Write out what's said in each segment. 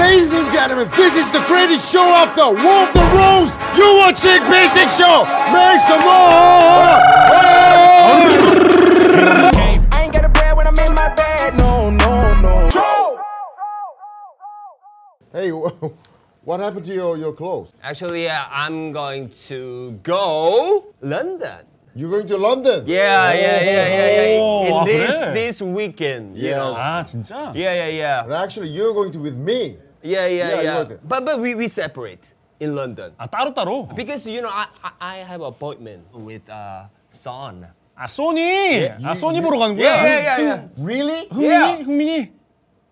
Ladies and gentlemen, this is the greatest show of the Wolf the Rose. You watching Psick Show. Make some more. Hey, what happened to your, your clothes? Actually, uh, I'm going to go London. You're going to London? Yeah, yeah, yeah, yeah, yeah. Oh, In oh, this, this weekend. You know. Ah, 진짜? Yeah, yeah, yeah. Actually, you're going to with me. Yeah, yeah, Yeah, yeah. But but we, we separate in London. 아 따로 따로. Because you know I I, I have appointment with uh Son. 아 소니. 아 소니 보러 가는 거야? Yeah, yeah, yeah, yeah. Really? 흥민이? Yeah. 흥민이?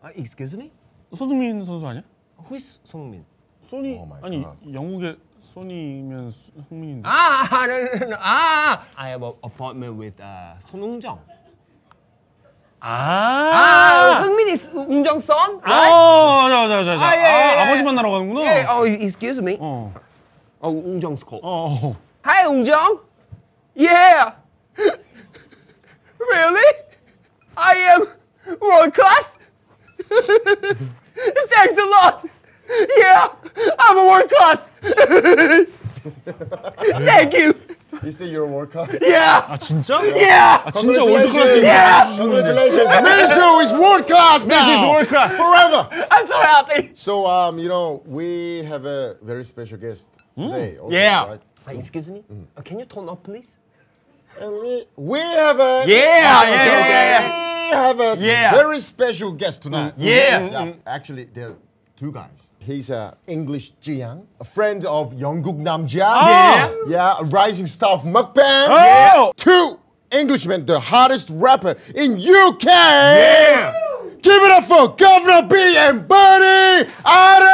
Uh, excuse me? 손흥민 선수 아니야? Who is Songmin? 소니 Oh my 아니 God. 영국의 소니면 수- 흥민인데. Ah, no, no, no, no. Ah, I have an appointment with uh, 손흥정. 아. Ah, Hungmin is Unjong Son, right? 아, 맞아, 맞아, 맞아. 아, 예, 예, 예. 아, 아버지 만나러 가는구나. Yeah. Oh, excuse me. 어. Oh, Unjong's call. 어, 어. Hi, Unjong. Yeah. really? I am world class. Thanks a lot. Yeah, I'm a world class. Thank you. You say you're a world-class? Yeah. 아, 진짜? Yeah. 아, 진짜 월드클래스. Yeah. Congratulations. Meso is world-class now. This is world class. Forever. I'm so happy. So, um, you know, we have a very special guest today. also, Yeah. right? excuse me. Uh, can you turn up, please? And we, we have a Yeah, Okay, yeah, okay, yeah, okay. We have a Yeah. very special guest tonight. Yeah. yeah. Actually, there are two guys. He's a English Jiang, a friend of Yongguk Namja. Yeah. Yeah, a rising star of mukbang. Yeah. Two Englishmen, the hottest rapper in UK. Yeah. Give it up for Guvna B and Barney Artist!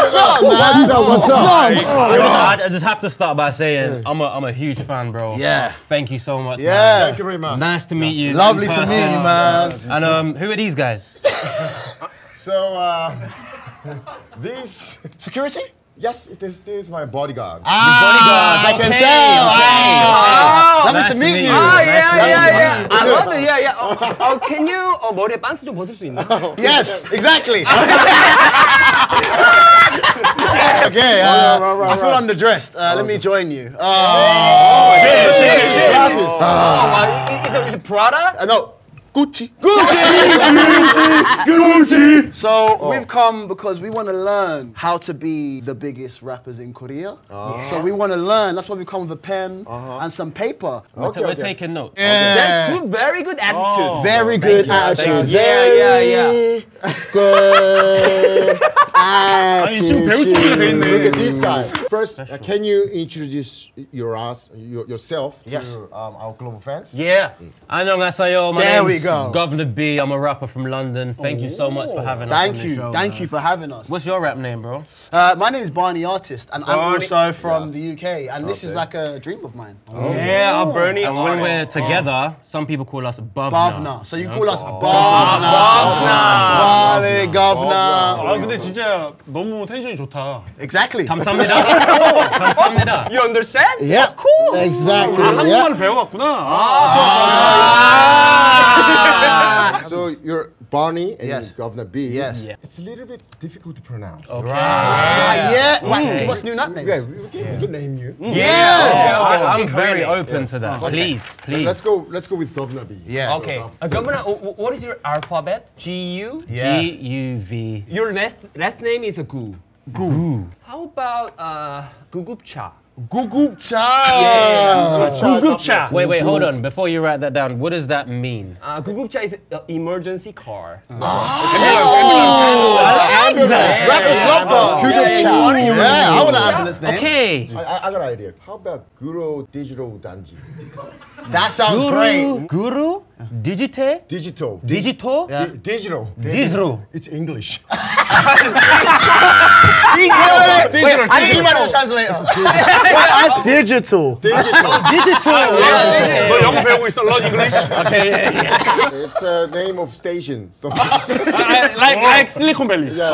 What's up, man? What's up? What's up? I, I just have to start by saying I'm a I'm a huge fan, bro. Yeah. Thank you so much. Yeah. Thank you very much. Nice to meet you. Lovely in to meet you, man. And um, who are these guys? So, uh, this security? Yes, this, this is my bodyguard. Bodyguard. I can Okay, tell. okay, Ah, okay. Lovely Nice to to meet meet you. you. Ah, yeah, Nice yeah, to yeah. meet I you. love it. Yeah, yeah. Oh, oh, can you 어, 머리에 빤스 좀 벗을 수 있나? Yes, exactly. okay, uh, I feel underdressed. Uh, let me join you. Oh, shit, shit, shit. glasses. Oh, wow. Is it, is it Prada? Uh, no, Gucci. Gucci. Gucci. So oh. we've come because we want to learn how to be the biggest rappers in Korea. Oh. So we want to learn. That's why we come with a pen uh-huh. and some paper. We're, Okay, we're okay. taking notes. That's good. Very good attitude. Very oh, good attitude. Yeah, yeah, yeah. Good 아니, 지금 배우 준비가 돼 있네. Look at this guy. First, uh, can you introduce your us, your, yourself Yes. to um, our global fans? Yeah. 안녕하세요. My There name's we go. Governor B. I'm a rapper from London. Thank you so much for having us. Thank on the you. show, Thank man. you for having us. What's your rap name, bro? Uh, my name is Barney Artist, and I'm Barney- also from Yes. the UK, and this is Okay. like a dream of mine. Yeah, I'm Bernie. And when we're Artist. together, some people call us Bavna. Bavna. So you call us Bavna. Barney Governor. 아 근데 너무 텐션이 좋다. Exactly. 감사합니다. 감사합니다. You understand? Yeah. Cool. Exactly. 아, 한국말을 배워갔구나. 아, 아, 아, 아, 아, 아, 아, 아, 아, 아, 아, 아, 아, 아, 아, Barney and Yes. Guvna B. Yes. Yeah. It's a little bit difficult to pronounce. Ah, yeah. Right. Give us new nicknames. Yeah, we can, we can name you. Yeah. I, I'm very open to that. Please, please. Let's go. Let's go with Guvna B. Yeah. Okay. Uh, Guvna, uh, what is your alphabet? G U. G U V. Your last last name is a Gu. Gu. How about uh Gugupcha? Gugu Cha. Yeah. Gugu Wait, wait, hold on. Before you write that down, what does that mean? Uh, Gugu Cha is an emergency car. Ah! Rappers love dogs. Yeah, I this name. Okay. I, I, got an idea. How about Guro Digital Danji? that sounds Guru, great. Guro Digite? Digital. Digital? Digital. Digital. It's English. Digital. Digital. I think you might have translated. Digital. Digital. Digital. But 영어 배우고 있어. Love English. Okay. It's a name of station. like like Silicon Valley. Yeah.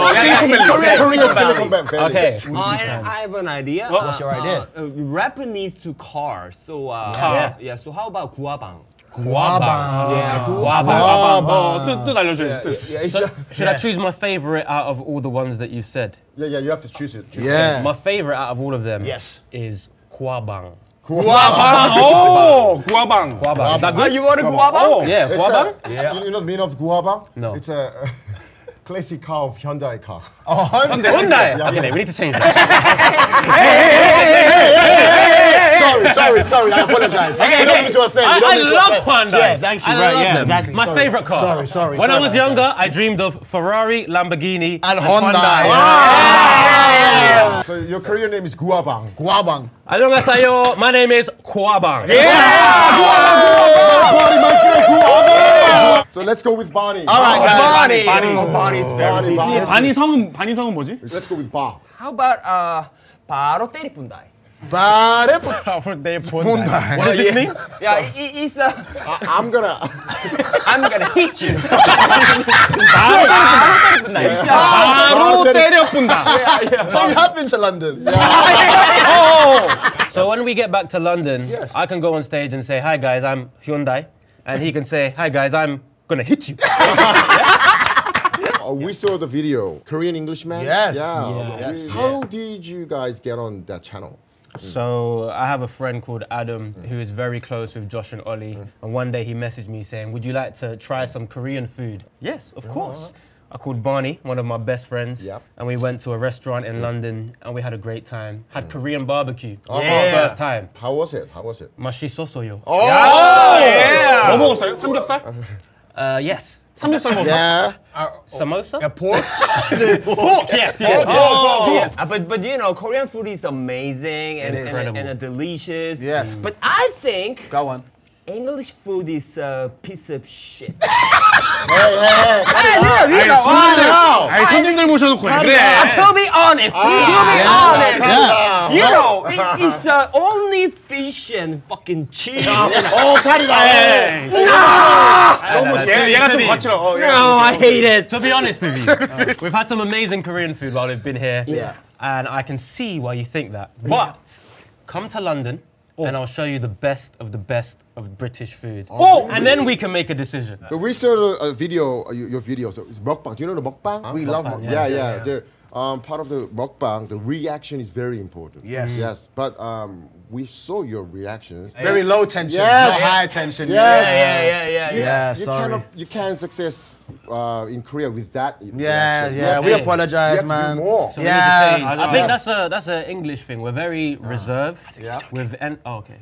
Okay. I I have an idea. What? What's your uh, idea? Uh, rap needs to car. So uh, car. Yeah. So how about guabang? Guabang. Yeah, guabang. Did I lose it? Should I choose my favorite out of all the ones that you said? Yeah, yeah, you have to choose it. Choose yeah. It. My favorite out of all of them yes. is guabang. Guabang. Oh, guabang. Guabang. Is that good? Ah, you want a guabang? Oh, yeah, guabang? Yeah. You know the meaning of guabang? No. It's a. classic car of Hyundai car. Hyundai. Okay, we need to change that. Sorry, sorry, sorry. I apologize. we don't mean to offend. I, we don't I mean to love offend. Hyundai. Yeah, thank you. I right, love yeah, them. exactly. My Sorry. favorite car. Sorry, sorry. When sorry I was about younger, I dreamed of Ferrari, Lamborghini, And Honda. Hyundai. So your Korean name is guabang. that. Guabang. 안녕하세요. My name is Guabang. Barney, my friend, guabang. So let's go with Barney. All right, guys. Bonnie. Bonnie. Oh, Bonnie's very Barney, big. Barney. 반이 성은, 반이 성은 뭐지? Let's go with Bar. How about uh, 바로 때리뿐다? Bad. What does Honda. this mean? Yeah, it, it's uh, I, I'm gonna. I'm gonna hit you. 바로 때리뿐다. It's, uh, 바로 때려뿐다. So you have been to London? So when we get back to London, Yes. I can go on stage and say, "Hi guys, I'm Hyundai," and he can say, "Hi guys, I'm gonna hit you. oh, we saw the video, Korean Englishman. Yes. Yeah. Yes. How did you guys get on that channel? Mm. So I have a friend called Adam mm. who is very close with Josh and Ollie. Mm. And one day he messaged me saying, "Would you like to try some Korean food?" Yes, of yeah. course. Ah. I called Barney, one of my best friends, yep. and we went to a restaurant in. London and we had a great time. Had mm. Korean barbecue uh-huh. yeah. first time. How was it? How was it? Mashi sosoyo. Oh! oh, yeah. yeah. yeah. Uh, yes. Samosa. Yeah. Uh, oh. samosa? Yeah, pork? pork, yes, yes. Oh, oh, oh. Yeah. Uh, but, but you know, Korean food is amazing and, is. And, and, and delicious. Yes. Mm. But I think Go on. English food is a piece of shit. 아니, 손님들, 아니, 손님들 모셔놓고 왜 그래? Uh, to be honest, to be honest, you know, it, it's uh, only fish and fucking cheese. and, Oh, cut it out. 너무 얘, 얘가 좀 거칠어. 어, 얘가 no, I hate it. To be honest with you, we've had some amazing Korean food while we've been here. Yeah. And I can see why you think that. But come to London and I'll show you the best of the best of British food. Oh, and then we can make a decision. But we saw a, a video, uh, your your video. So it's mukbang. Do you know the mukbang? We love mukbang, Yeah, yeah, yeah. The, um, part of the mukbang, the reaction is very important. Yes. Yes. But um, we saw your reactions. Very low tension. Yes. Not high tension. Yes. Yeah, yeah, yeah, You, yeah. Yeah, you sorry. cannot, you can success uh, in Korea with that. Yeah, reaction. yeah. We Okay. apologize, You have to man. do more. So we need to Yeah. change. I think that's a that's an English thing. We're very reserved. Yeah. With en- oh, okay.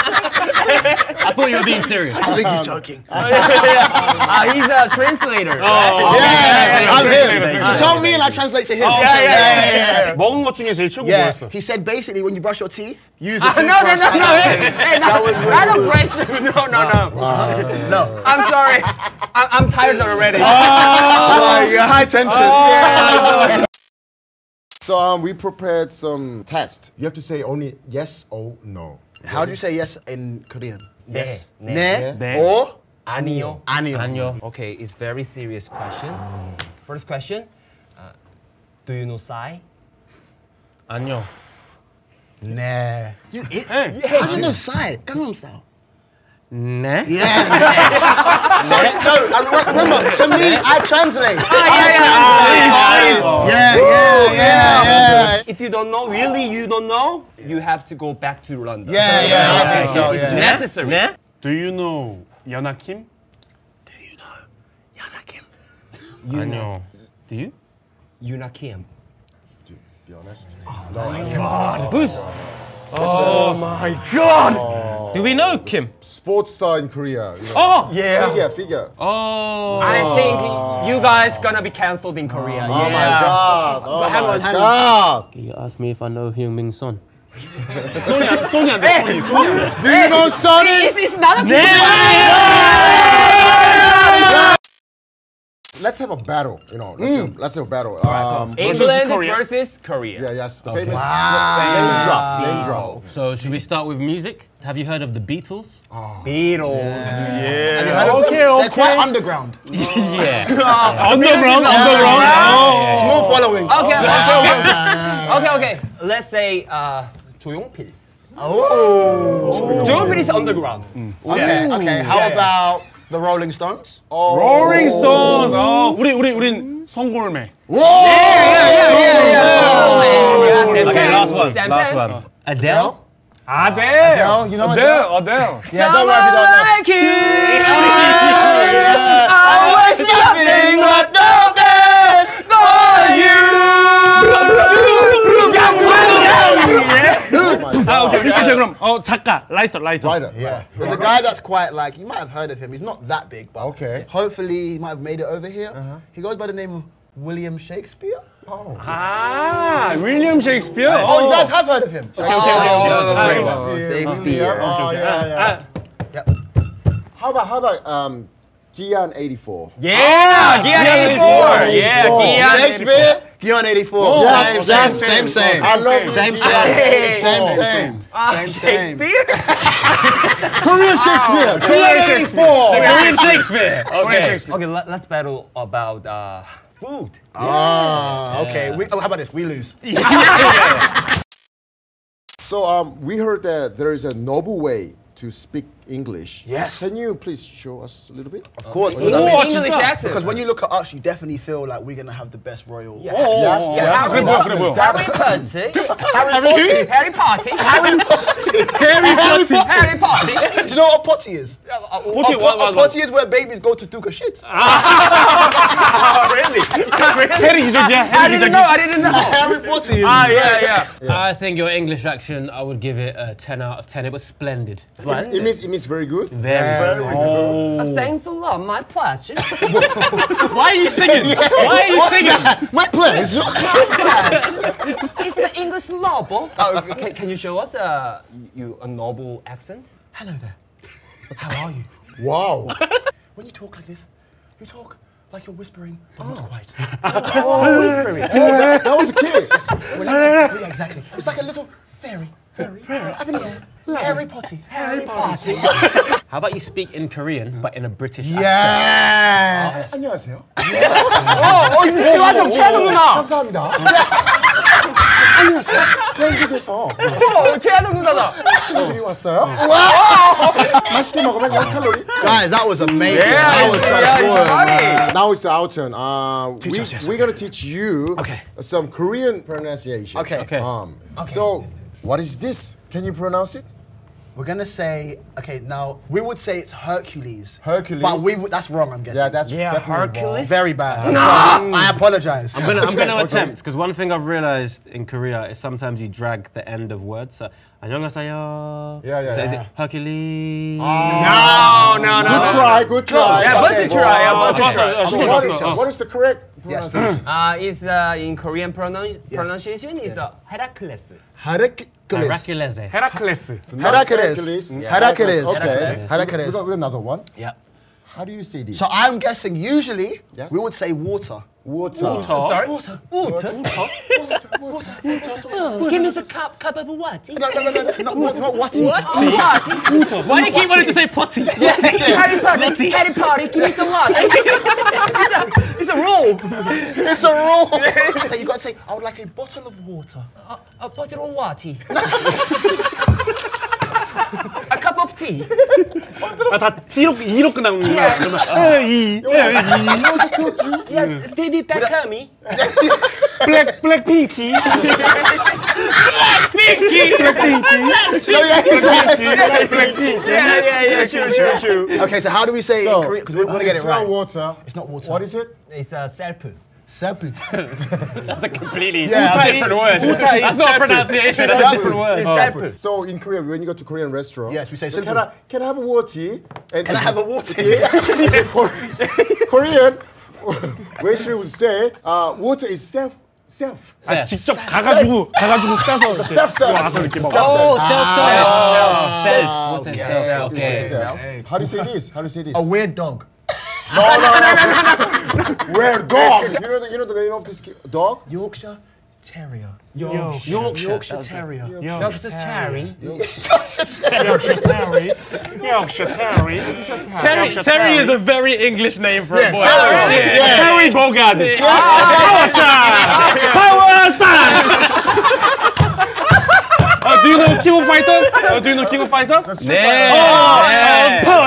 I thought you were being serious. I think he's joking. Uh, he's a translator. right? Yeah, I'm translator, him. He told me and I translate to him. yeah, yeah, yeah, yeah. 먹은 것 중에 제일 최고 Yeah, 뭐였어? he said basically when you brush your teeth. Use uh, no, no, no, no, hey, hey, that was not oppression. No, no, no. no. I'm sorry. I, am tired already. Oh, my God. Oh. High tension. Yeah. So um, we prepared some tests. You have to say only yes or no. How do you say yes in Korean? Yes. Ne. Ne. ne. Or? Anio. Anio. Anio. Okay, it's very serious question. Mm. First question, uh, do you know Psy? Anio. Nah. You it? Hey. Yeah. How's your new side? Gangnam Style. Nah. Yeah. Nah. No. Remember, to me, I translate. Ah, I translate. Oh, yeah, yeah, yeah, yeah, If you don't know, really, you don't know. You have to go back to London. Yeah, yeah, yeah I think so. It's yeah. necessary. Nah? Do you know Yuna Kim? Do you know Yuna Kim? You I know. know. Do you? Yuna Kim honest. Oh, no, oh. oh oh. my God. Boost. Oh, a, my God. Do we know Kim? Sports star in Korea. You know. Oh. Yeah. Figure, figure. Oh. I think ah. you guys gonna be cancelled in Korea. Oh, yeah. my God. Oh, my God! hang. You ask me if I know Heung-Min Son. Sonya, Sonya, hey, Sonya, Sonya. Do you know Sonny? It's, it's not a yeah let's have a battle. You know, let's, mm. have, let's have a battle. Um, England Korea. versus Korea. Yeah, yes. The okay. famous wow. name drop. Drop. So should we start with music? Have you heard of the Beatles? Oh. Beatles. Yeah. yeah. okay, them? Okay. They're quite underground. yeah. yeah. underground, underground. Oh. Small following. Okay, okay, okay. okay, Let's say uh, Joyongpil. Oh. oh. Joyongpil is underground. Mm. Okay, okay. How about... the Rolling Stones? Rolling Stones. 어, 우리 우리 우린 성골매. Okay, last one. Sam, last Sam. one. Adele. 아델. Adele, you know 아델. 아델. Yeah, don't worry if you don't know. Like you. Yeah. Always nothing but 라이터 그럼 어 작가 라이터 라이터. Writer. Yeah. There's a guy that's quite like you might have heard of him. He's not that big, but okay. hopefully he might have made it over here. Uh-huh. He goes by the name of William Shakespeare. Oh. Ah, William Shakespeare. Oh, oh, you guys have heard of him. Okay, okay, okay. Oh, Shakespeare. Oh, Shakespeare. Oh, yeah, yeah. Yep. How about how about um, Kian 84? Yeah, Kian 84. Yeah, Kian Shakespeare. You're on 84. Yes, yes, same, same, same. I love same, same, same, oh. ah, same, same, same. Uh, same Shakespeare. Korean Shakespeare. Korean 84. Korean Shakespeare. Okay. Okay. Let's battle about uh, food. Ah, okay. We, oh, how about this? We lose. so um, we heard that there is a noble way to speak English. Yes. Can you please show us a little bit? Of course. Okay. English accent. Because when you look at us, you definitely feel like we're going to have the best royal. Yes. Harry, Harry, Potter. Harry Potter. Harry Potter. Harry Potter. Harry Potter. Harry Potter. Do you know what potty is? Uh, a, what, a, potty is where babies go to duke a shit. Ah. really? Harry is a yeah. I didn't know. I didn't know. Harry Potter. Ah, yeah, yeah. I think your English action, I would give it a 10 out of 10. It was splendid. It means it means very good. Very. very Uh, Thanks a lot. My pleasure. Why are you singing? Why are you singing? My pleasure. it's an English novel. Oh, can, can you show us uh, you a noble accent? Hello there. How are you? Wow. When you talk like this, you talk like you're whispering, but not quite. that, that was a kid. Well, yeah, yeah, exactly. It's like a little fairy. Fairy. Up in the air. Harry Potter. Harry Potter. How about you speak in Korean, but in a British accent? Yes. 안녕하세요. 어, 어, 최화정, 최화정 누나. 감사합니다. 안녕하세요. 한국에서 어, 최화정 누나다. 친구들이 왔어요. 맛있게 먹으면 0칼로리. Guys, that was amazing. Yeah, that was yeah, just it's good, funny. man. Now it's our turn. Uh, we, us, yes, we're gonna teach you Okay. some Korean pronunciation. Okay. Okay. Um, So, what is this? Can you pronounce it? We're gonna say, okay, now we would say it's Hercules. Hercules. But we would, that's wrong, I'm guessing. Yeah, that's Yeah, definitely wrong. Hercules. very bad. I apologize. I'm gonna, I'm gonna attempt because one thing I've realized in Korea is sometimes you drag the end of words. So 안녕하세요. Yeah, yeah, So is yeah. it Hercules? No, no, Good try, good try. Yeah, but the try, yeah, but the 좋았어. try. 어, Okay, 좋았어, what, 좋았어. is, what is the correct Yes, pronunciation? Uh, is uh, in Korean pronoun- pronunciation is uh, Heracles. Hercules. Heracles. Heracles. Heracles. Heracles. Heracles. Okay. Heracles. We got another one. Yeah. How do you say this? So I'm guessing usually yes. we would say water. Water. Water. Sorry. Water. Water. Water. Water. Water. Water. Give us a cup, cup of water. No, no, no, no, no. Not water. Water. watty. Oh, what? Watty. Water. Why do you keep wanting to say potty? Yes. Harry Potter. Harry Potter. Give me some water. it's, a, rule. It's a rule. you got to say, I would like a bottle of water. A, a bottle of water. a cup tea. 아, 다 T로 E로 끝나는 거야. Yeah. 그러면 에, 이, 에, 이. Yes, David Beckham. 블랙 블랙 핑키. 핑키. 블랙 핑키. 블랙 핑키. Yeah, yeah, yeah, sure, sure, sure. Okay, so how do we say it So, in Korean? Because we want to get it's it right. not water. It's not water. What is it? It's a self. Sepu. That's a completely Yeah, different word. Uta is That's not a separate. pronunciation. That's a different word. It's Oh. self. So in Korea, when you go to Korean restaurant, Yes, we say so simple. can I can I have a water? And Can I have a water? Korean waitress would say, uh, water is self self. 아, 직접 가가지고 가가지고 따서 이렇게 Self 와서 service. 이렇게 먹어. Oh, self-service. Ah, Self. What is okay. self? Okay. Self. How do you say this? How do you say this? A weird dog. No, no, no, no, no. We're dogs. You know, the, you know the name of this dog? Yorkshire Terrier. Yorkshire, Yorkshire, Yorkshire Terrier. Yorkshire Terrier. Yorkshire Terrier. Yorkshire Terrier. Terry is a very English name for yeah, a boy. Terry, yeah. Yeah. Terry Bogard. Yeah. Power! Power time! Oh, do you know King of Fighters? Oh, do you know King of Fighters? Yeah. Oh, yeah. Power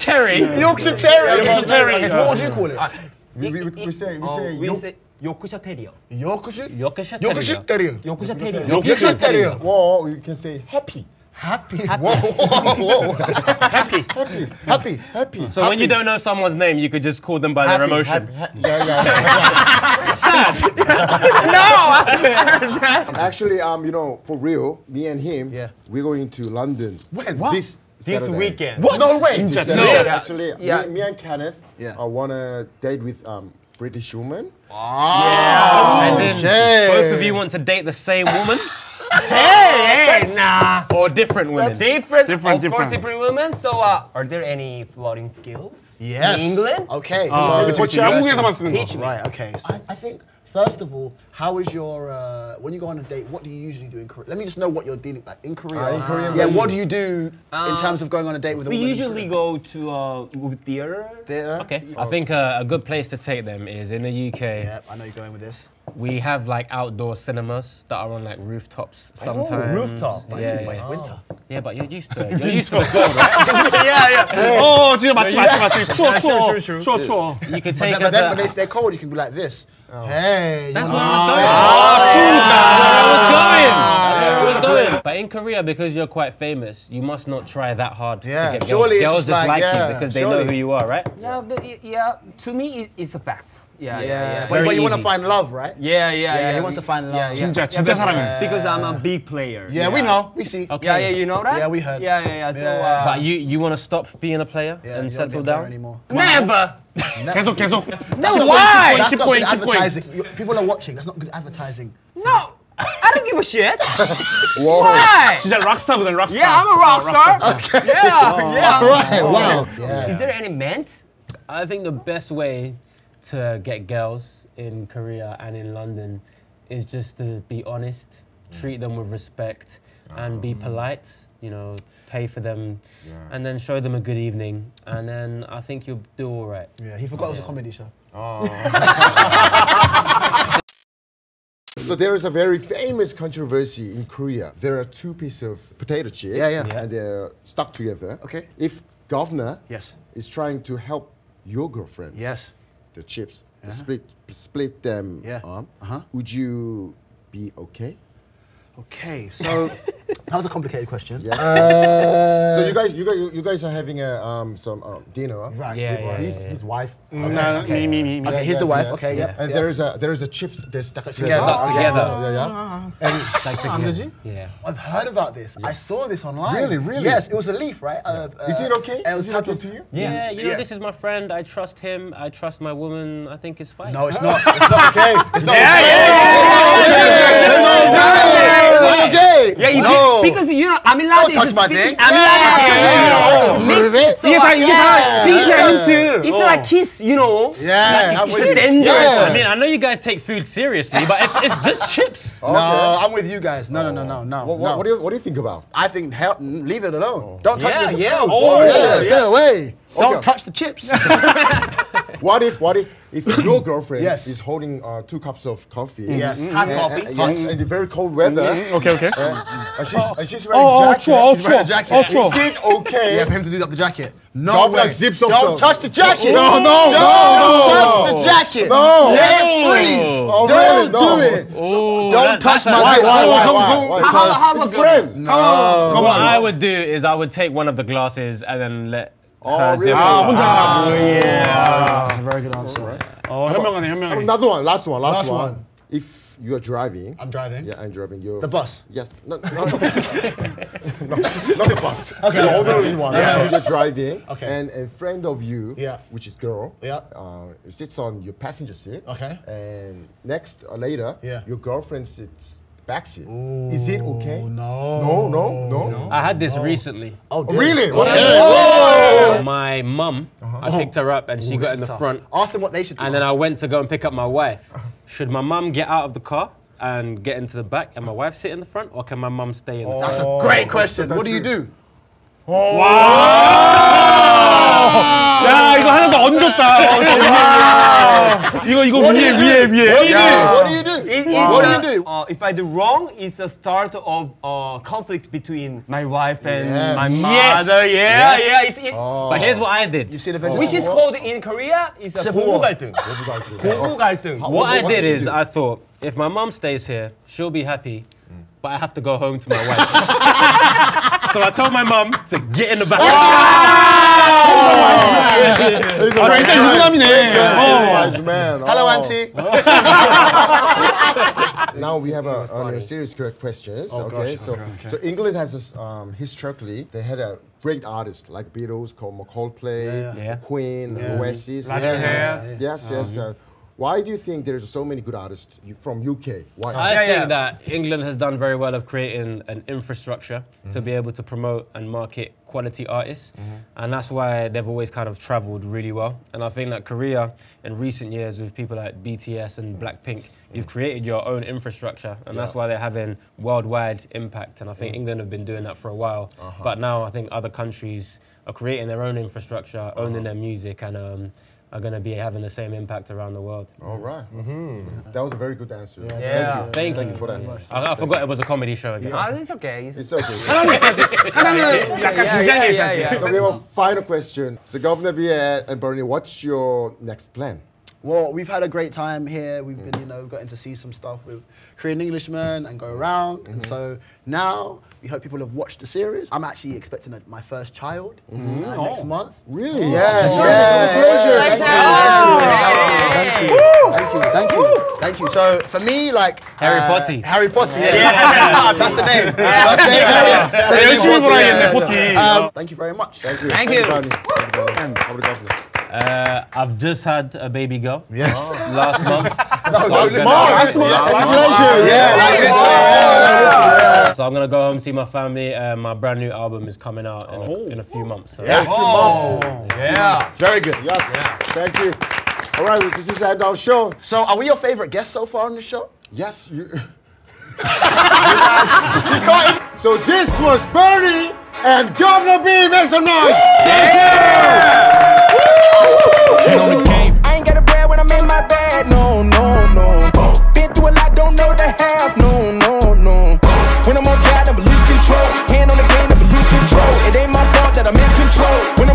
Terry. Yorkshire Terrier. Yorkshire Terrier. What would you call it? Uh, we, we, we say, we oh, say, we say Yorkshire Terrier. Yorkshire? Yorkshire Terrier. Yorkshire Terrier. Yorkshire Terrier. Yorkshire you can say happy. Happy. happy. Whoa, whoa, whoa. happy. Happy. Happy. Happy. So happy. when you don't know someone's name, you could just call them by happy, their emotion. Happy, ha- yeah, yeah, yeah. Sad. no. Actually, um, you know, for real, me and him, yeah. we're going to London. When? What? This this Saturday. weekend. What? No way. No. Actually, yeah. me, me, and Kenneth, yeah. Uh, I want to date with um, British woman. Oh. Yeah. Okay. Both of you want to date the same woman? hey, hey, nah. Or different women. That's different, different, of different. course, different women. So, uh, are there any floating skills? Yes. In England? Okay. Uh, so, teach me. Right, okay. I, I think first of all, how is your, uh, when you go on a date, what do you usually do in Korea? Let me just know what you're dealing like in Korea. Ah, in Korea, Yeah, what what do do you do in terms of going on a date with a We woman? in usually Korea? go to a movie theater. Theater? Okay, I think uh, a good place to take them is in the UK. Yeah, I know you're going with this. We have like outdoor cinemas that are on like rooftops sometimes. rooftop. But Yeah, it's, but yeah. it's winter. Yeah, but you're used to it. You're used to the cold, right? yeah, yeah. 어, 진짜 맞지, 맞지, 맞지. 추워, 추워. true, true, 추워, 추워. You could But take then, but us. then a- when they, they're cold, you can be like this. Oh. Hey. That's where I was oh. going. Oh, true, that's where I was ah. going I was going. But in Korea, because you're quite famous, you must not try that hard Yeah, to get surely it's girls. Girls just just like, like, yeah, you because they know surely. who you are, right? Yeah, but y- yeah. To me, it, it's a fact. Yeah, yeah, Yeah, yeah. but, Very but you want to easy. find love, right? Yeah, yeah, Yeah, yeah. he wants to find love. Yeah, yeah. 진짜, 진짜 사랑해. Because I'm a big player. Yeah, we know. We see. Okay. Yeah, yeah, you know that? Yeah, we heard. Yeah, yeah, yeah. So, Yeah. uh, But you, you want to stop being a player Yeah, and you don't settle get there down? anymore. never. 계속, 계속. No, That's why? not keep good going, keep going. advertising. You- People are watching. That's not good advertising. No, I don't give a shit. Why? 진짜 락스타거든, 락스타. Yeah, I'm a rock star. Okay. Yeah, yeah. Right. Wow. Yeah. Is there any ment? I think the best way to get girls in Korea and in London is just to be honest, treat them with respect, and be polite. You know, pay for them, and then show them a good evening, and then I think you'll do all right. Yeah. He forgot it was a comedy show. So there is a very famous controversy in Korea. There are two pieces of potato chips. Yeah, yeah. Yeah. And they're stuck together. Okay. If governor Yes. is trying to help your girlfriend, Yes. the chips, to split split them Yeah. up, Uh-huh. would you be okay? Okay. So that was a complicated question. Yes. Uh, so you guys, you guys, you guys are having a um, some um, dinner, right? Yeah, yeah, yeah, his, yeah, his, wife. Okay. No, okay. me, me, me. Okay, here's yes, the wife. Yes. Okay, yeah. And there is a there is a chips they're stuck together. Together, oh, together. Oh, yeah, yeah. And like together. Yeah. I've heard about this. I saw this online. Really, really. Yes, it was a leaf, right? Uh, uh, is it okay? It is it okay to you? Yeah. You know, this is my friend. I trust him. I trust my woman. I think it's fine. No, it's not. It's not okay. It's not okay. Yeah, yeah, yeah. Yeah, you no. because you know I'm allowed Don't touch my dick. I'm allowed to Move it. 이게 다 이게 다 Yeah. 힌트. It's like kiss, you know. Yeah, I'm with you. dangerous. Yeah. I mean, I know you guys take food seriously, but it's, it's just chips. No, I'm with you guys. No, no, no, no, no. What, what, no. what do you what do you think about? I think hell, leave it alone. Don't touch Yeah, it. yeah. of Oh, course. yeah, stay away. Don't Okay. touch the chips. What if, what if, if your girlfriend yes. is holding uh, two cups of coffee? Yes. Mm -hmm. Hot and, coffee. And, yes, mm-hmm. in the very cold weather. Mm-hmm. Okay, okay. And, and she's, and she's wearing oh, jacket. Ultra, she's wearing a jacket. Ultra. Is it okay? Yeah, for him to lift up the jacket. No way. Like zips Don't so. touch the jacket. No, no, no. no, no, no, no, touch the jacket. No. Let it. Oh, Don't really? no. do it. Oh, Don't that, touch my why, why, why, why, why, why? How, how, how, it's a friend. No. What I would do is I would take one of the glasses and then let her really? zip 아, it. 혼자 하라고. That's a very good answer. 어, 현명하네, 현명하네. Another one. Last one. Last, Last one. one. If you are driving. I'm driving. Yeah, I'm driving. You're The bus. Yes. No, no, no. no, not the bus. Okay. The ordinary one. Yeah. You're driving. Okay. And a friend of you, Yeah. which is girl, Yeah. uh, sits on your passenger seat. Okay. And next or later, Yeah. your girlfriend sits back seat. Is it okay? No. No, no, no. I had this recently. Oh, dear. Really? My mum, I picked her up and she got in the front. Ask them what they should do. And then I went to go and pick up my wife. Should my mum get out of the car and get into the back and my wife sit in the front, or can my mum stay in the front? That's a great question. What do you do? 야, 이거 하나 더 얹었다. 어, 이거, 이거 위에, 위에, 위에. Yeah. What do you do? do? What do you do? Uh, if I do wrong, it's a start of uh, conflict between my wife and Yeah. my Yes. mother. Yeah, yeah. It's, it, But here's what I did. You see the Avengers Which is Civil War? called in Korea is a Civil War. 고부 갈등. 고부 갈등. What, What- I what did did you is do? I thought if my mom stays here, she'll be happy, but I have to go home to my wife. so I told my mum to get in the back. Wise man. Hello, auntie. now we have a, a, a questions. Oh, okay, gosh, so okay, so England has um, historically they had a great artists like Beatles, Coldplay, yeah, yeah. Queen, yeah. Oasis. Yeah. Yes, yes. Um, uh, why do you think there's so many good artists from UK? Why? I Yeah, think yeah. that England has done very well of creating an infrastructure to be able to promote and market quality artists, mm-hmm. and that's why they've always kind of travelled really well. And I think that Korea, in recent years, with people like BTS and Blackpink, you've created your own infrastructure, and that's why they're having worldwide impact. And I think mm. England have been doing that for a while, uh-huh. but now I think other countries are creating their own infrastructure, owning uh-huh. their music, and um, are going to be having the same impact around the world. All right. mm-hmm. That was a very good answer. Yeah. yeah. Thank you. Thank, Thank you. you for that. Yeah. I, I forgot it was a comedy show again. Yeah. Oh, it's okay. It's, it's okay. I don't know. So we have a final question. So Guvna Bia and Bernie, what's your next plan? Well, we've had a great time here. We've been, you know, gotten to see some stuff with Korean Englishmen and go around. And so now we hope people have watched the series. I'm actually expecting a, my first child uh, next month. Really? Yeah, Congratulations. Thank you. Thank you. Thank you. Thank you. So for me, like Harry uh, Potter. Harry Potter. Yeah, that's the name. That's the name. Harry- 열심히 Harry Potter, 보라겠네, yeah, 포티. yeah. Um, Thank you very much. Thank you. Thank you. Bernie. Thank you, Bernie. How about the governor? Uh, I've just had a baby girl Yes. last month. Last gonna- month. Congratulations. Yeah, like this. Yeah. So I'm gonna go home see my family. Uh, my brand new album is coming out in a, in a few months. So. Oh, yeah. It's very good. Yes. Thank you. All right, this is the end our show. So, are we your favorite guest so far on the show? Yes, you. So this was Bernie and Guvna B. Make some noise. Been on the game. I ain't got a bread when I'm in my bed. No, no, no. Been through a lot, don't know the half. No, no, no. When I'm on God, I'm lose control. Hand on the game, I'm lose control. It ain't my fault that I'm in control. When